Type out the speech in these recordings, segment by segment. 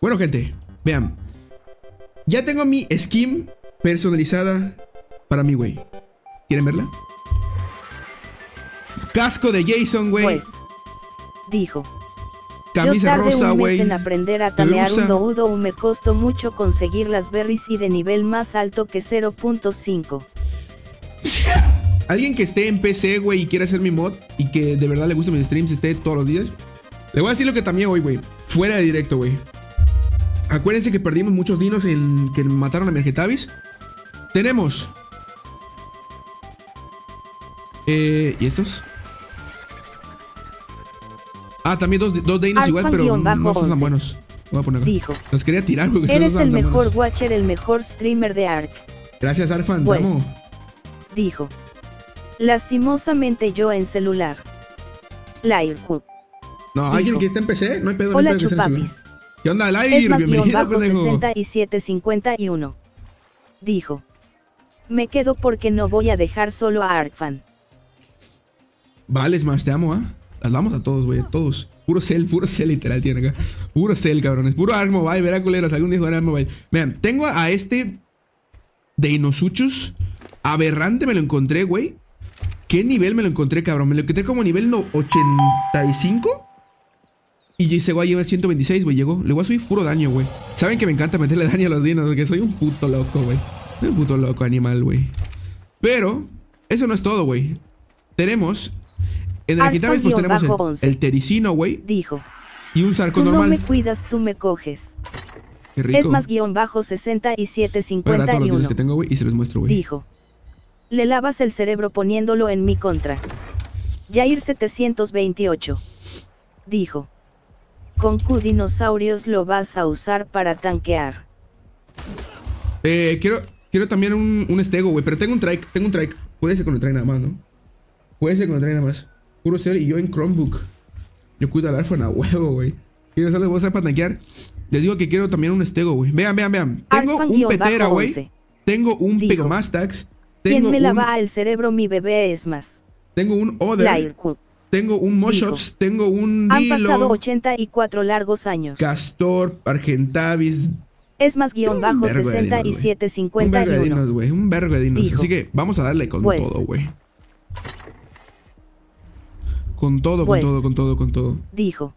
Bueno, gente, vean. Ya tengo mi skin personalizada para mí, güey. ¿Quieren verla? Casco de Jason, güey. Pues, dijo. Camisa Yo tardé rosa, güey. en aprender a tamear un doudo me costó mucho conseguir las berries y de nivel más alto que 0.5. Alguien que esté en PC, güey, y quiera hacer mi mod y que de verdad le guste mis streams, esté todos los días. Le voy a decir lo que también hoy, güey. Fuera de directo, güey. Acuérdense que perdimos muchos dinos en que mataron a Mergetavis. Tenemos. Eh, ¿Y estos? Ah, también dos, dos dinos igual, pero Alfa-11. no son tan buenos. Voy a poner acá. Dijo. Los quería tirar, güey. Eres son el mejor buenos. watcher, el mejor streamer de Ark. Gracias, Arfan. Pues. te amo. Dijo. Lastimosamente yo en celular. Lairku. No, alguien que esté en PC, no hay pedo. no hay Hola pedo en celular. chupapis. ¿Qué onda, Lair? bajo pendejo. 6751. Dijo. Me quedo porque no voy a dejar solo a Arkfan. Vale, Smash, te amo, ¿ah? Las vamos a todos, güey, a todos. Puro cel, puro cel literal tiene acá. Puro cel, cabrones. Puro Ark Mobile, verá culeros. Algún día jugaré Ark Mobile. Vean, tengo a este de Inosuchus. Aberrante me lo encontré, güey. ¿Qué nivel me lo encontré, cabrón? Me lo encontré como nivel no, 85. Y llegó a llevar 126, güey. Llegó. Le voy a subir puro daño, güey. Saben que me encanta meterle daño a los dinos, porque soy un puto loco, güey. Soy un puto loco animal, güey. Pero, eso no es todo, güey. Tenemos. En el Agitavis, pues tenemos el, bajo 11. el Tericino, güey. Dijo. Y un Zarco Tú no normal. me cuidas, tú me coges. Qué rico. Es más guion bajo Voy a agarrar todos los dinos 6751. que tengo, güey, y se los muestro, güey. Dijo. Le lavas el cerebro poniéndolo en mi contra. Jair 728. Dijo. Con Q dinosaurios lo vas a usar para tanquear. Eh, quiero, quiero también un, un estego, güey. Pero tengo un trike, tengo un trike. Puede ser con el trike nada más, ¿no? Puede ser con el trike nada más. Puro ser y yo en Chromebook. Yo cuido al Alpha a huevo, güey. No solo voy a usar para tanquear. Les digo que quiero también un estego, güey. Vean, vean, vean. Tengo un Alfa-11. Petera, güey. Tengo un. Pegomastax. ¿Quién me un, lava el cerebro? Mi bebé es más. tengo un Other. Tengo un Moshops. Tengo un Han pasado Dilo. 84 largos años. Castor, Argentavis. Es más guion bajo vergo de dinos, güey. Un vergo de dinos, 6751. güey. Un vergo de dinos. Dijo. Así que vamos a darle con Pues. todo, güey. Con todo, Pues. con todo, con todo, con todo. Dijo.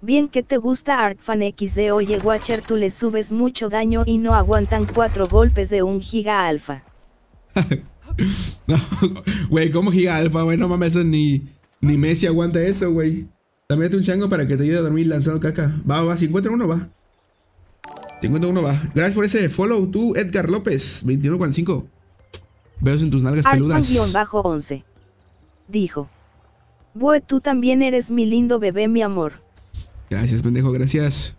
Bien que te gusta Artfan XD oye Watcher tú le subes mucho daño y no aguantan cuatro golpes de un giga alfa. No, güey, ¿cómo giga alfa, güey? No mames, eso ni, ni Messi aguanta eso, güey. También un chango para que te ayude a dormir lanzando caca. Va, va, 51 va. 51 va. Gracias por ese follow, tú, Edgar López, 2145. Veos en tus nalgas peludas. Artfan-11. Dijo. Bue tú también eres mi lindo bebé mi amor. Gracias, pendejo, gracias.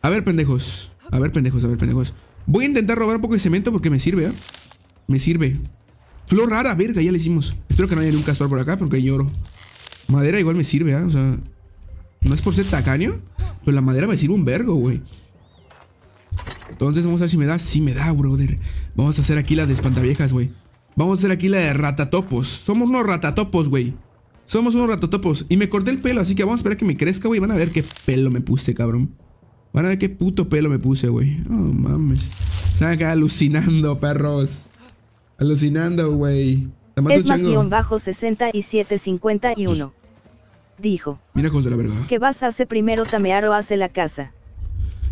A ver, pendejos. A ver, pendejos, a ver, pendejos. Voy a intentar robar un poco de cemento porque me sirve, ¿eh? Me sirve. Flor rara, verga, ya le hicimos. Espero que no haya ningún castor por acá porque lloro. Madera igual me sirve, ¿eh? O sea, no es por ser tacaño, pero la madera me sirve un vergo, güey. Entonces vamos a ver si me da. Sí me da, brother. Vamos a hacer aquí la de espantaviejas, güey. Vamos a hacer aquí la de ratatopos. Somos unos ratatopos, güey. Somos unos ratatopos. Y me corté el pelo, así que vamos a esperar que me crezca, güey. Van a ver qué pelo me puse, cabrón. Van a ver qué puto pelo me puse, güey. Oh, mames. Están acá alucinando, perros. Alucinando, güey. Es más guion bajo 6751. Dijo. Mira cosas de la verga. ¿Qué vas a hacer primero tamear o hace la casa?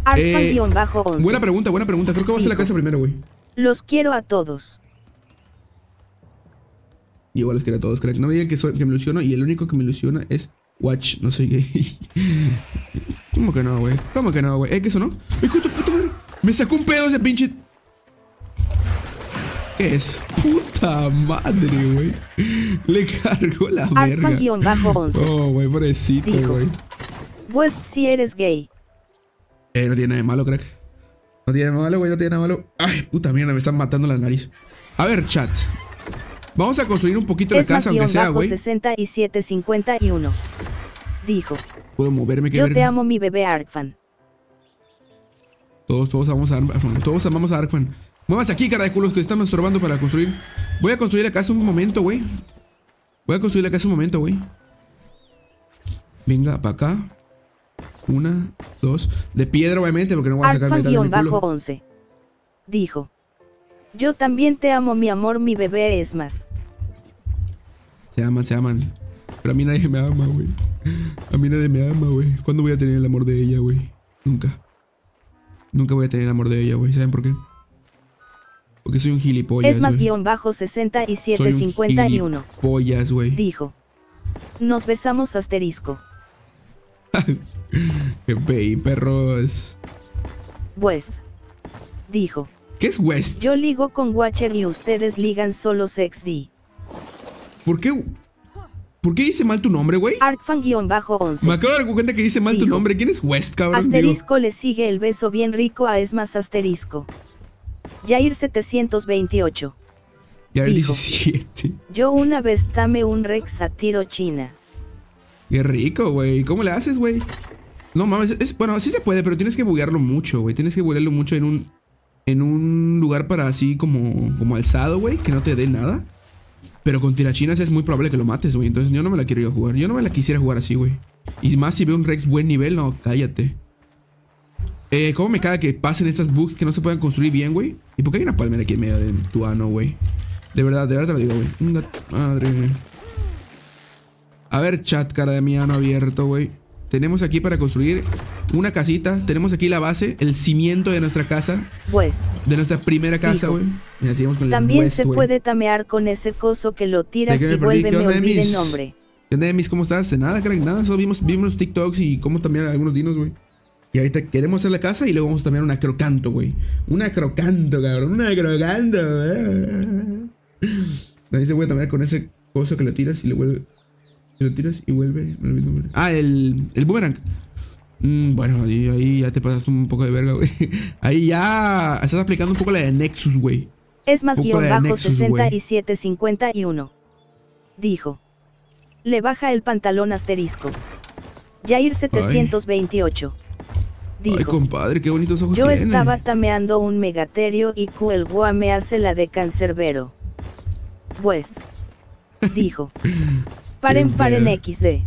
Artfan-11. Eh, Buena pregunta, buena pregunta. Creo que voy a hacer la casa primero, güey. Los quiero a todos. Y igual les quiero a todos, crack. No me digan que, soy, que me ilusiono y el único que me ilusiona es Watch. No soy gay. ¿Cómo que no, güey? ¿Cómo que no, güey? ¿Eh, que eso no? ¡Hijo de tu puta madre! Me sacó un pedo ese pinche. ¿Qué es? Puta madre, güey. Le cargó la verga. Artfan-11. Oh, güey, pobrecito, güey. Pues si eres gay. Eh, no tiene nada de malo, crack. No tiene nada de malo, güey, no tiene nada de malo. Ay, puta mierda, me están matando la nariz. A ver, chat. Vamos a construir un poquito la Es más casa, aunque sea, bajo güey. 6751. Dijo. Puedo moverme, qué Yo te amo mi bebé Artfan. Todos, todos vamos a Arkfan. Todos amamos a Arkfan. Muévase aquí, cara de culos que están estorbando para construir. Voy a construir la casa un momento, güey. Voy a construir la casa un momento, güey. Venga, para acá. Una, dos. De piedra, obviamente, porque no voy a sacar metal de mi culo. 11 Dijo. Yo también te amo, mi amor, mi bebé es más. Se aman, se aman. Pero a mí nadie me ama, güey. A mí nadie me ama, güey. ¿Cuándo voy a tener el amor de ella, güey? Nunca. Nunca voy a tener el amor de ella, güey. ¿Saben por qué? Porque soy un gilipollas. Es más guion bajo 6751. Pollas, güey. Dijo. Nos besamos asterisco. Qué perros. West. Dijo. ¿Qué es West? Yo ligo con Watcher y ustedes ligan solo sexd. ¿Por qué? ¿Por qué dice mal tu nombre, güey? Artfan-11. Me acabo de dar cuenta que dice mal tu nombre. ¿Quién es West, cabrón? Asterisco le sigue el beso bien rico a Esmas Asterisco. Jair 728. Jair 17. Yo una vez tame un Rex a tiro china. Qué rico, güey. ¿Cómo le haces, güey? No mames, es, bueno, sí se puede, pero tienes que buguearlo mucho, güey. Tienes que buguearlo mucho en un en un lugar para así como como alzado, güey, que no te dé nada. Pero con tirachinas es muy probable que lo mates, güey. Entonces yo no me la quiero ir a jugar. Yo no me la quisiera jugar así, güey. Y más si veo un Rex buen nivel, no, cállate. Eh, ¿cómo me caga que pasen estas bugs que no se puedan construir bien, güey? ¿Y por qué hay una palmera aquí en medio de tu ano, güey? De verdad, de verdad te lo digo, güey. Madre. A ver, chat, cara de mi ano abierto, güey. Tenemos aquí para construir una casita. Tenemos aquí la base, el cimiento de nuestra casa. West. De nuestra primera casa, güey. También se puede tamear con ese coso que lo tiras y vuelve me olvide nombre. ¿Qué onda, Emis? ¿Cómo estás? De nada, crack, nada. Solo vimos, vimos los TikToks y cómo también algunos dinos, güey. Y ahorita queremos hacer la casa y luego vamos a también una crocanto, güey. Una crocanto, cabrón. Una crocanto. Ahí se puede también con ese coso que lo tiras y le vuelve. Y lo tiras y vuelve. Ah, el, el boomerang. Mm, bueno, ahí, ahí, ya te pasaste un poco de verga, güey. Ahí ya estás aplicando un poco la de Nexus, güey. Es más guion bajo 6751. Dijo. Le baja el pantalón asterisco. Jair 728. Ay, compadre, qué bonitos ojos Yo estaba tameando un megaterio y el me hace la de cancerbero. West. Dijo. Paren, paren XD.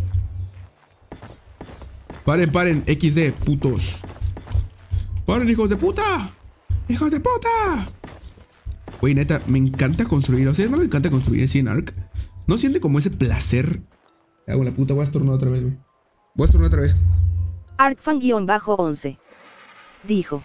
Paren, paren, XD, putos. Paren, hijos de puta. Hijos de puta. Güey, neta, me encanta construir. O sea, no me encanta construir así en Ark. ¿No siente como ese placer? Hago la puta, voy a estornudar otra vez, güey. Voy a estornudar otra vez. Arcfan-11. Dijo.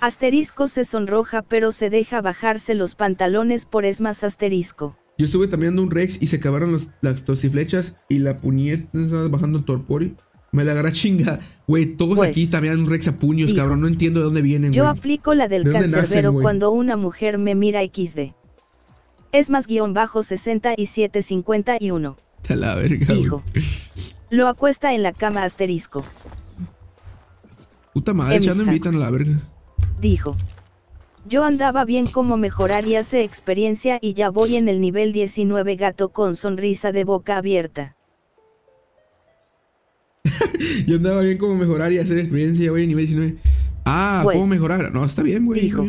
Asterisco se sonroja pero se deja bajarse los pantalones por esmas asterisco. Yo estuve tameando un Rex y se acabaron los, las tosiflechas y la puñeta bajando torpori. Me la agarra chinga. Güey, todos pues, aquí tamean un Rex a puños, cabrón. No entiendo de dónde vienen, Yo aplico la del cancerbero cuando una mujer me mira XD. Es más guion bajo 6751. Te la verga. Dijo. Lo acuesta en la cama asterisco. Puta madre, ya no invitan a la verga. Dijo. Yo andaba bien como mejorar y hace experiencia y ya voy en el nivel 19 gato con sonrisa de boca abierta. Yo andaba bien como mejorar y hacer experiencia, en nivel 19. Ah, ¿cómo pues, mejorar? No, está bien, güey. Dijo.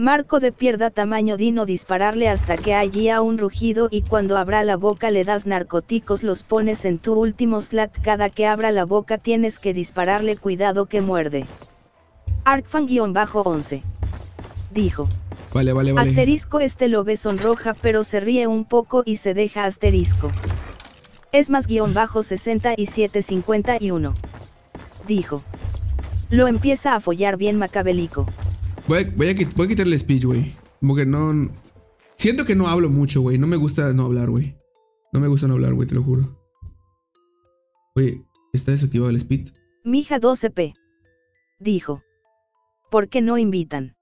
Marco de pierda tamaño Dino dispararle hasta que haya un rugido y cuando abra la boca le das narcóticos los pones en tu último slat cada que abra la boca tienes que dispararle cuidado que muerde. Arcfan-11. Dijo. Vale, vale, vale. Asterisco este lo ve sonroja pero se ríe un poco y se deja asterisco. Es más guion bajo 6751. Dijo. Lo empieza a follar bien macabélico. Voy a, quitarle speech, güey. Como que no... Siento que no hablo mucho, güey. No me gusta no hablar, güey. No me gusta no hablar, güey, te lo juro. Oye, ¿está desactivado el speed? Mija 12p. Dijo. ¿Por qué no invitan?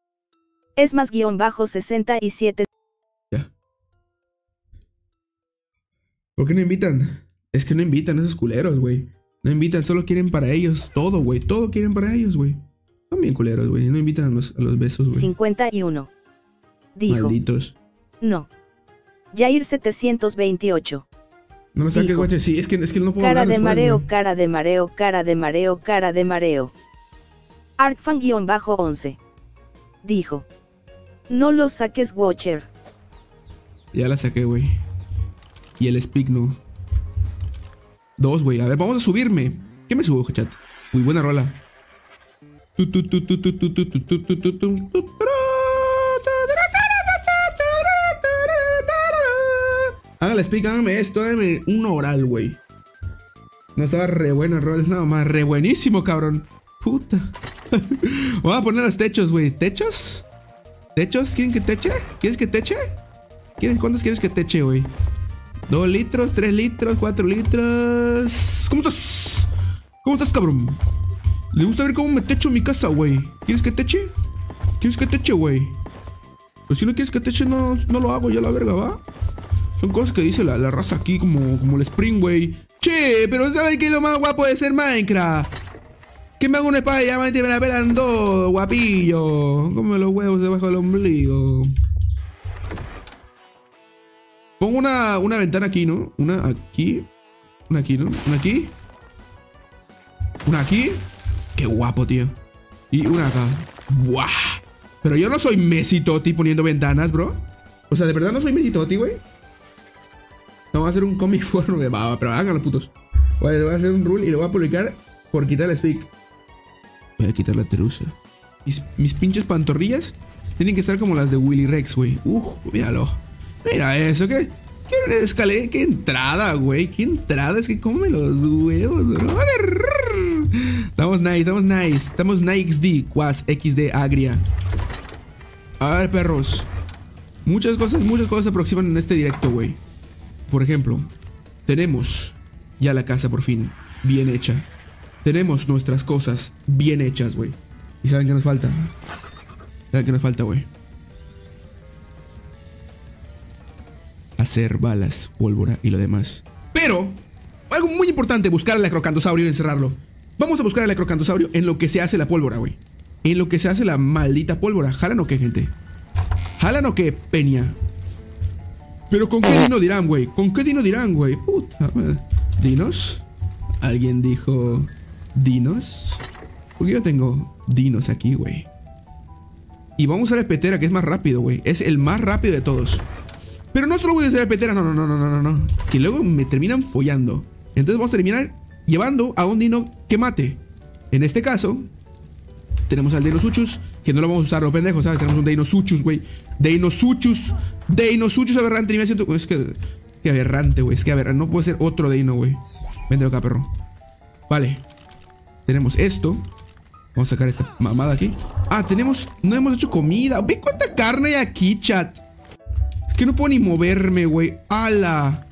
Es más guion bajo 67. Ya. ¿Por qué no invitan? Es que no invitan a esos culeros, güey. No invitan, solo quieren para ellos todo, güey. Todo quieren para ellos, güey. Son bien culeros, güey. No invitan a los, a los besos, güey. 51. Dijo. Malditos. No. Jair 728. No me saques, guache. Sí, es que, es que no puedo Cara de mareo, cara de mareo, cara de mareo, cara de mareo. Artfan-11. Dijo. No lo saques, Watcher. Ya la saqué, güey. Y el speak no. Dos, güey. A ver, vamos a subirme. ¿Qué me subo, chat? Uy, buena rola. Hágale, speak, hágame esto, hágame un oral, güey. No estaba re bueno el rol, nada más, re buenísimo, cabrón. Puta. Vamos a poner los techos, güey. ¿Techos? ¿Techos? ¿Quieren que teche? ¿Quieres que teche? ¿Quieres, ¿Cuántos quieres que teche, güey? ¿Dos litros? ¿Tres litros? ¿Cuatro litros? ¿Cómo estás? ¿Cómo estás, cabrón? Le gusta ver cómo me techo mi casa, güey. ¿Quieres que teche? ¿Quieres que teche, güey? Pues si no quieres que teche, no, no lo hago ya la verga, ¿va? Son cosas que dice la, la raza aquí, como, como el Spring, güey. Che, pero ¿sabes qué lo más guapo de ser Minecraft? Que me hago una espada y ya me la pelan todo, guapillo. Come los huevos debajo del ombligo. Pongo una, una ventana aquí, ¿no? Una aquí. Una aquí, ¿no? Una aquí. Una aquí. Qué guapo, tío. Y una acá. ¡Buah! Pero yo no soy Messi Totti poniendo ventanas, bro. O sea, de verdad no soy Messi Totti, güey. Vamos a hacer un cómic porno de baba, pero háganlo, putos. Vale, voy a hacer un rule y lo voy a publicar por quitar el speak. Voy a quitar la terusa. Mis, mis pinches pantorrillas tienen que estar como las de Willy Rex, güey. Uh, míralo. Mira eso, ¿qué? ¿Qué escalera? ¿Qué entrada, güey? ¿Qué entrada? Es que come los huevos, bro. Estamos nice, estamos nice. Estamos nice D, Quas, XD, Agria. A ver, perros. Muchas cosas, muchas cosas se aproximan en este directo, güey. Por ejemplo, tenemos ya la casa por fin, bien hecha. Tenemos nuestras cosas bien hechas, güey. ¿Y saben qué nos falta? ¿Saben qué nos falta, güey? Hacer balas, pólvora y lo demás. Pero, algo muy importante, buscar al acrocantosaurio y encerrarlo. Vamos a buscar al acrocantosaurio en lo que se hace la pólvora, güey. En lo que se hace la maldita pólvora. ¿Jalan o qué, gente? ¿Jalan o qué, Peña? Pero ¿con qué dino dirán, güey? ¿Con qué dino dirán, güey? Puta madre. ¿Dinos? ¿Alguien dijo dinos? Porque yo tengo dinos aquí, güey. Y vamos a usar petera, que es más rápido, güey. Es el más rápido de todos. Pero no solo voy a usar el petera, no, no, no, no, no, no. Que luego me terminan follando. Entonces vamos a terminar llevando a un dino que mate. En este caso, tenemos al Deinosuchus, que no lo vamos a usar, los pendejos, ¿sabes? Tenemos un Deinosuchus, güey. Deinosuchus. Deinosuchus aberrante. Y me siento. Es que. Que aberrante, güey. Es que aberrante. No puede ser otro Deino, güey. Vente acá, perro. Vale. Tenemos esto. Vamos a sacar esta mamada aquí. Ah, tenemos. No hemos hecho comida. Ve cuánta carne hay aquí, chat. Es que no puedo ni moverme, güey. ¡Hala!